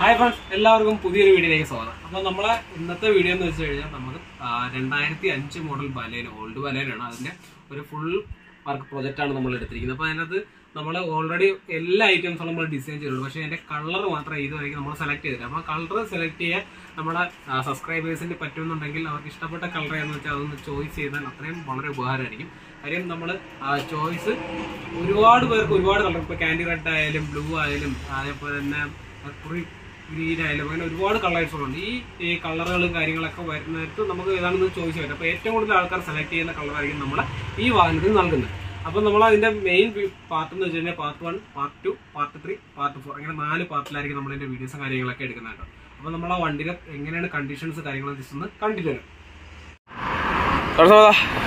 Hi friends എല്ലാവർക്കും പുതിയൊരു വീഡിയോയിലേക്ക് സ്വാഗതം. അപ്പോൾ നമ്മളെ ഇന്നത്തെ വീഡിയോ എന്ന് വെച്ച് കഴിഞ്ഞാൽ നമ്മൾ രണ്ടായിരത്തി അഞ്ച് മോഡൽ ബലേന ഓൾഡ് ബലേനാണ് അതിന്റെ ഒരു ഫുൾ വർക്ക് പ്രൊജക്റ്റ് ആണ് നമ്മൾ എടുത്തിരിക്കുന്നത്. അപ്പോൾ അതിനകത്ത് നമ്മൾ ഓൾറെഡി എല്ലാ ഐറ്റംസും നമ്മൾ ഡിസൈൻ ചെയ്തിട്ടുണ്ട്. പക്ഷേ അതിന്റെ കളർ മാത്രം ഇതുവരെയും നമ്മൾ സെലക്ട് ചെയ്തില്ല. അപ്പോൾ കളർ സെലക്ട് ചെയ്യാൻ നമ്മുടെ സബ്സ്ക്രൈബേഴ്സിന് പറ്റുമെന്നുണ്ടെങ്കിൽ അവർക്ക് ഇഷ്ടപ്പെട്ട കളർ ഏതെന്ന് വെച്ചാൽ അതൊന്ന് ചോയ്സ് ചെയ്താൽ അത്രയും വളരെ ഉപകാരമായിരിക്കും. കാര്യം നമ്മൾ ചോയ്സ് ഒരുപാട് പേർക്ക് ഒരുപാട് കളർ ഇപ്പോൾ കാൻഡി റെഡ് ആയാലും ബ്ലൂ ആയാലും അതേപോലെ തന്നെ ഗ്രീൻ ആയാലും അങ്ങനെ ഒരുപാട് കളേഴ്സുകളുണ്ട് ഈ ഈ കളറുകളും കാര്യങ്ങളൊക്കെ വരുന്നിടത്ത് നമുക്ക് ഏതാണെന്ന് ചോദിച്ചു വരും അപ്പോൾ ഏറ്റവും കൂടുതൽ ആൾക്കാർ സെലക്ട് ചെയ്യുന്ന കളറായിരിക്കും നമ്മൾ ഈ വാഹനത്തിൽ നൽകുന്നത്. അപ്പോൾ നമ്മൾ അതിന്റെ മെയിൻ പാർട്ട് എന്ന് വെച്ച് കഴിഞ്ഞാൽ part one part two part three part four അങ്ങനെ നാല് പാർട്ടിലായിരിക്കും നമ്മൾ ഇതിന്റെ വീഡിയോസും കാര്യങ്ങളൊക്കെ എടുക്കുന്നത് അപ്പോൾ നമ്മൾ ആ വണ്ടിയുടെ എങ്ങനെയാണ് കണ്ടീഷൻസ് കാര്യങ്ങളൊക്കെ ജസ്റ്റ് ഒന്ന് കണ്ടിട്ട് വരും.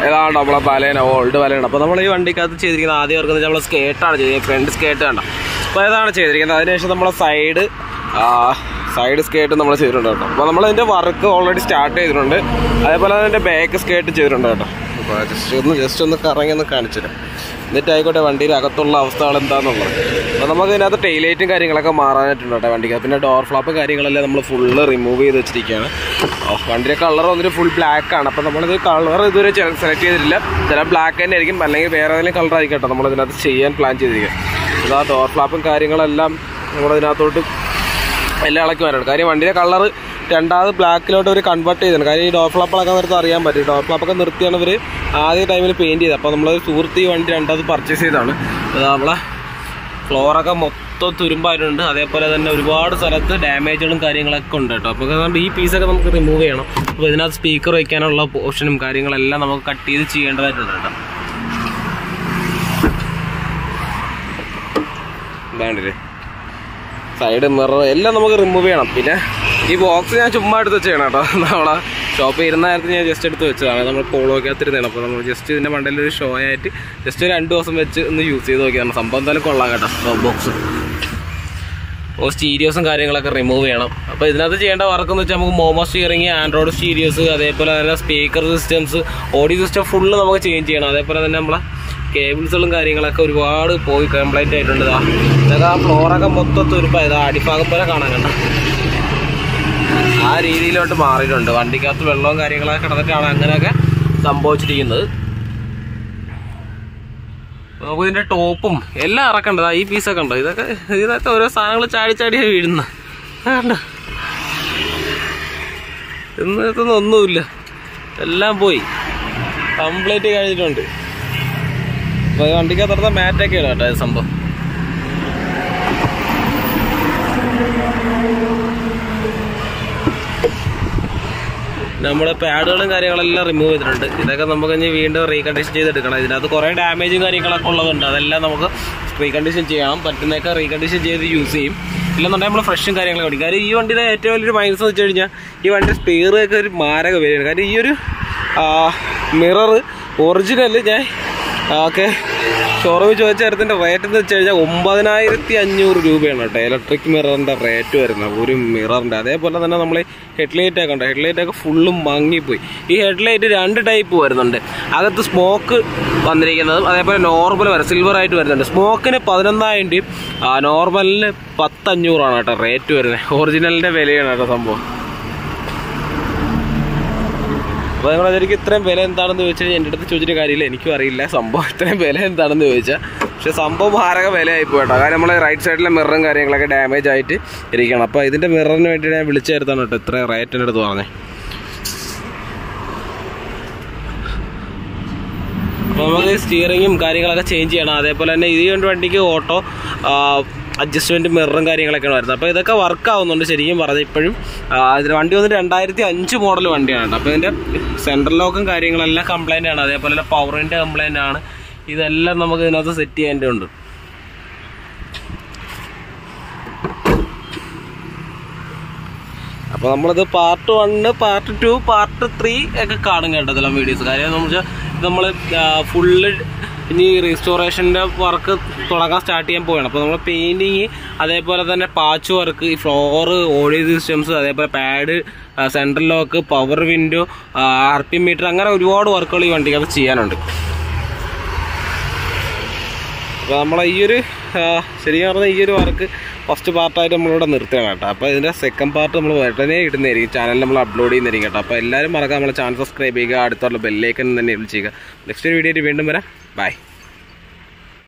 ഏതാണ് നമ്മളെ ബലേന ഓൾഡ് ബലേന അപ്പോൾ നമ്മൾ ഈ വണ്ടിക്കകത്ത് ചെയ്തിരിക്കുന്നത് ആദ്യം ഓർക്കുന്നത് നമ്മൾ സ്കേട്ടാണ് ചെയ്തിരിക്കുന്നത്. ഫ്രണ്ട് സ്കേട്ട് കണ്ട അപ്പോൾ ഏതാണ് ചെയ്തിരിക്കുന്നത്? അതിനുശേഷം നമ്മളെ സൈഡ് സൈഡ് സ്കേറ്റ് നമ്മൾ ചെയ്തിട്ടുണ്ട് കേട്ടോ. അപ്പോൾ നമ്മളതിന്റെ വർക്ക് ഓൾറെഡി സ്റ്റാർട്ട് ചെയ്തിട്ടുണ്ട്. അതേപോലെ അതിന്റെ ബാക്ക് സ്കേറ്റ് ചെയ്തിട്ടുണ്ട് കേട്ടോ. അപ്പോൾ ജസ്റ്റ് ഒന്ന് ജസ്റ്റ് ഒന്ന് കറങ്ങി ഒന്ന് കാണിച്ചു തരാം എന്നിട്ട് ആയിക്കോട്ടെ വണ്ടിയുടെ അകത്തുള്ള അവസ്ഥകൾ എന്താണെന്നുള്ളത് അപ്പോൾ നമുക്ക് ഇതിനകത്ത് ടൈലൈറ്റും കാര്യങ്ങളൊക്കെ മാറാനായിട്ടുണ്ട് കേട്ടോ വണ്ടിക്ക്. പിന്നെ ഡോർ ഫ്ലാപ്പ് കാര്യങ്ങളെല്ലാം നമ്മൾ ഫുള്ള് റിമൂവ് ചെയ്ത് വെച്ചിരിക്കുകയാണ്. വണ്ടിയുടെ കളർ വന്നിട്ട് ഫുൾ ബ്ലാക്ക് ആണ്. അപ്പോൾ നമ്മളിത് കളർ ഇതുവരെ സെലക്ട് ചെയ്തിട്ടില്ല. ചില ബ്ലാക്ക് തന്നെ ആയിരിക്കും. അല്ലെങ്കിൽ വേറെ ഏതെങ്കിലും കളർ ആയിരിക്കും കേട്ടോ നമ്മൾ ഇതിനകത്ത് ചെയ്യാൻ പ്ലാൻ ചെയ്തിരിക്കുക ഇതാ ഡോർ ഫ്ലാപ്പും കാര്യങ്ങളെല്ലാം നമ്മളിതിനകത്തോട്ട് എല്ലാം ഇളക്കി വരണം കാര്യം വണ്ടിയുടെ കളർ രണ്ടാമത് ബ്ലാക്കിലോട്ട് ഒരു കൺവേർട്ട് ചെയ്തിട്ടുണ്ട്. കാര്യം ഈ ഡോർ ഫ്ലാപ്പുകളൊക്കെ നിർത്തി അറിയാൻ പറ്റും. ഡോർ ഫ്ലാപ്പൊക്കെ നിർത്തിയാണ് ഇവർ ആദ്യ ടൈമിൽ പെയിന്റ് ചെയ്തത്. അപ്പോൾ നമ്മളൊരു സുഹൃത്ത് ഈ വണ്ടി രണ്ടാമത് പർച്ചേസ് ചെയ്തതാണ്. അത് നമ്മളെ ഫ്ലോറൊക്കെ മൊത്തം തുരുമ്പായിട്ടുണ്ട്. അതേപോലെ തന്നെ ഒരുപാട് സ്ഥലത്ത് ഡാമേജുകളും കാര്യങ്ങളൊക്കെ ഉണ്ട് കേട്ടോ. അപ്പോൾ അതുകൊണ്ട് ഈ പീസൊക്കെ നമുക്ക് റിമൂവ് ചെയ്യണം. അപ്പോൾ ഇതിനകത്ത് സ്പീക്കർ വയ്ക്കാനുള്ള പോർഷനും കാര്യങ്ങളെല്ലാം നമുക്ക് കട്ട് ചെയ്ത് ചെയ്യേണ്ടതായിട്ടുണ്ട് കേട്ടോ. വേണ്ടില്ലേ സൈഡ് മിറർ എല്ലാം നമുക്ക് റിമൂവ് ചെയ്യണം. പിന്നെ ഈ ബോക്സ് ഞാൻ ചുമ്മാ എടുത്ത് വെച്ചാണ് കേട്ടോ നമ്മളെ ഷോപ്പിൽ ഇരുന്ന നേരത്തെ ഞാൻ ജസ്റ്റ് എടുത്ത് വെച്ചതാണ്. നമ്മൾ പോളോക്കകത്തിരുന്നതാണ് അപ്പോൾ നമ്മൾ ജസ്റ്റ് ഇതിന്റെ മണ്ടയിൽ ഒരു ഷോ ആയിട്ട് ജസ്റ്റ് രണ്ട് ദിവസം വെച്ച് ഒന്ന് യൂസ് ചെയ്ത് നോക്കിയാണ് സംഭവം എന്തായാലും കൊള്ളാം കേട്ടോ ബോക്സ് ഓ സ്റ്റീരിയോസും കാര്യങ്ങളൊക്കെ റിമൂവ് ചെയ്യണം. അപ്പോൾ ഇതിനകത്ത് ചെയ്യേണ്ട വർക്ക് എന്ന് വെച്ചാൽ നമുക്ക് മോമോ സ്റ്റിയറിങ് ആൻഡ്രോയിഡ് സ്റ്റീരിയോസ് അതേപോലെ തന്നെ speaker systems audio system full നമുക്ക് ചേഞ്ച് ചെയ്യണം. അതേപോലെ തന്നെ നമ്മളെ കേബിൾസുകളും കാര്യങ്ങളൊക്കെ ഒരുപാട് പോയി കംപ്ലൈന്റ് ആയിട്ടുണ്ട് ഇതാ ഇതൊക്കെ ആ ഫ്ലോറൊക്കെ മൊത്തത്തിൽ ഒരു ഇതാ അടിഭാഗം പോലെ കാണാൻ കണ്ട ആ രീതിയിലോട്ട് മാറിയിട്ടുണ്ട്. വണ്ടിക്കകത്ത് വെള്ളവും കാര്യങ്ങളൊക്കെ കിടന്നിട്ടാണ് അങ്ങനെയൊക്കെ സംഭവിച്ചിരിക്കുന്നത്. നമുക്ക് ഇതിന്റെ ടോപ്പും എല്ലാം ഇറക്കണ്ടത് ഈ പീസൊക്കെ ഉണ്ടോ. ഇതൊക്കെ ഇതിനകത്ത് ഓരോ സാധനങ്ങൾ ചാടി ചാടിയാണ് വീഴുന്നത് കണ്ടോ? ഇന്നത്തൊന്നും ഒന്നുമില്ല. എല്ലാം പോയി. കംപ്ലീറ്റ് കഴിഞ്ഞിട്ടുണ്ട്. അപ്പൊ മാറ്റൊക്കെ മാറ്റൊക്കെയാണ് കേട്ടോ സംഭവം. നമ്മുടെ പാഡുകളും കാര്യങ്ങളെല്ലാം റിമൂവ് ചെയ്തിട്ടുണ്ട്. ഇതൊക്കെ നമുക്ക് ഇനി വീണ്ടും റീകണ്ടീഷൻ ചെയ്തെടുക്കണം. ഇതിനകത്ത് കുറേ ഡാമേജും കാര്യങ്ങളൊക്കെ ഉള്ളതുണ്ട്. അതെല്ലാം നമുക്ക് റീകണ്ടീഷൻ ചെയ്യണം പറ്റുന്നതൊക്കെ റീകണ്ടീഷൻ ചെയ്ത് യൂസ് ചെയ്യും. ഇല്ലെന്നുണ്ടെങ്കിൽ നമ്മൾ ഫ്രഷും കാര്യങ്ങളൊക്കെ പഠിക്കും കാര്യം ഈ വണ്ടിയുടെ ഏറ്റവും വലിയൊരു മൈനസ് വെച്ച് കഴിഞ്ഞാൽ ഈ വണ്ടിയുടെ സ്പീറൊക്കെ ഒരു മാരക വരികയാണ് കാര്യം ഈ ഒരു മിറർ ഒറിജിനൽ ഞാൻ ഓക്കെ ഷോറൂമിൽ ചോദിച്ച നേരത്തിന്റെ റേറ്റ് എന്ന് വെച്ച് കഴിഞ്ഞാൽ ഒമ്പതിനായിരത്തി അഞ്ഞൂറ് രൂപയാണ് കേട്ടോ. ഇലക്ട്രിക് മിററിന്റെ റേറ്റ് വരുന്നത്. ഒരു മിററിന്റെ അതേപോലെ തന്നെ നമ്മൾ ഹെഡ്ലൈറ്റൊക്കെ ഉണ്ട് ഹെഡ്ലൈറ്റൊക്കെ ഫുള്ളും മങ്ങിപ്പോയി. ഈ ഹെഡ്ലൈറ്റ് രണ്ട് ടൈപ്പ് വരുന്നുണ്ട്. അകത്ത് സ്മോക്ക് വന്നിരിക്കുന്നതും അതേപോലെ നോർമൽ വരും. സിൽവർ ആയിട്ട് വരുന്നുണ്ട്. സ്മോക്കിന് പതിനൊന്നായിരം രൂപയും നോർമലിന് പത്തഞ്ഞൂറാണ് കേട്ടോ റേറ്റ് വരുന്നത്. ഒറിജിനലിന്റെ വിലയാണ് കേട്ടോ സംഭവം. അപ്പോൾ നിങ്ങൾ അതെനിക്ക് ഇത്രയും വില എന്താണെന്ന് ചോദിച്ചാൽ എന്റെ അടുത്ത് ചോദിച്ചിട്ട് കാര്യമില്ല. എനിക്കും അറിയില്ല സംഭവം ഇത്രയും വില എന്താണെന്ന് ചോദിച്ചാൽ പക്ഷേ സംഭവം മാരക വിലയായി പോയിട്ടോ കാരണം നമ്മൾ റൈറ്റ് സൈഡിലെ മിററും കാര്യങ്ങളൊക്കെ ഡാമേജ് ആയിട്ട് ഇരിക്കണം. അപ്പോൾ ഇതിന്റെ മിററിന് വേണ്ടി ഞാൻ വിളിച്ചായിരുന്നു കേട്ടോ. ഇത്രയും റേറ്റിന്റെ അടുത്ത് പറഞ്ഞേ. അപ്പോൾ നമുക്ക് സ്റ്റിയറിങ്ങും കാര്യങ്ങളൊക്കെ ചേഞ്ച് ചെയ്യണം. അതേപോലെ തന്നെ ഇതുകൊണ്ട് വണ്ടിക്ക് ഓട്ടോ അഡ്ജസ്റ്റ്മെന്റ് മിററും കാര്യങ്ങളൊക്കെയാണ് വരുന്നത്. അപ്പോൾ ഇതൊക്കെ വർക്ക് ആവുന്നുണ്ട് ശരിക്കും പറഞ്ഞാൽ ഇപ്പോഴും. അതിന് വണ്ടി വന്നിട്ട് രണ്ടായിരത്തി അഞ്ച് മോഡൽ വണ്ടിയാണ്. അപ്പോൾ ഇതിന്റെ സെൻട്രൽ ലോക്കും കാര്യങ്ങളെല്ലാം കംപ്ലൈന്റ് ആണ്. അതേപോലെ തന്നെ പവറിന്റെ കംപ്ലൈന്റ് ആണ്. ഇതെല്ലാം നമുക്ക് ഇതിനകത്ത് സെറ്റ് ചെയ്യേണ്ടതുണ്ട്. അപ്പോൾ നമ്മളിത് part one part two part three ഒക്കെ കാണും കേട്ടതെല്ലാം വീഡിയോസ് കാര്യം നമ്മൾ നമ്മൾ ഫുള്ള് ഇനി റീസ്റ്റോറേഷന്റെ വർക്ക് തുടങ്ങാൻ സ്റ്റാർട്ട് ചെയ്യാൻ പോവുകയാണ് അപ്പോൾ നമ്മൾ പെയിന്റിങ് അതേപോലെ തന്നെ പാച്ച് വർക്ക് ഈ ഫ്ലോറ് ഓഡിയോ സിസ്റ്റംസ് അതേപോലെ pad central lock power window R P meter അങ്ങനെ ഒരുപാട് വർക്കുകൾ ഈ വണ്ടിക്കകത്ത് ചെയ്യാനുണ്ട്. അപ്പോൾ നമ്മളെ ഈ ഒരു ശരിക്കും പറഞ്ഞാൽ ഈ ഒരു വർക്ക് ഫസ്റ്റ് പാർട്ടായിട്ട് നമ്മളിവിടെ നിർത്തുകയാണ് കേട്ടോ. അപ്പോൾ ഇതിന്റെ സെക്കൻഡ് പാർട്ട് നമ്മൾ ഉടനെ ഇടുന്നതായിരിക്കും. ചാനൽ നമ്മൾ അപ്ലോഡ് ചെയ്യുന്നതായിരിക്കും കേട്ടോ. അപ്പോൾ എല്ലാവരും മറക്കാം നമ്മളെ ചാനൽ സബ്സ്ക്രൈബ് ചെയ്യുക അടുത്തുള്ള ബെല്ലേക്കൻ തന്നെ ചെയ്യുക. നെക്സ്റ്റ് വീഡിയോയിൽ വീണ്ടും വരാം. ബൈ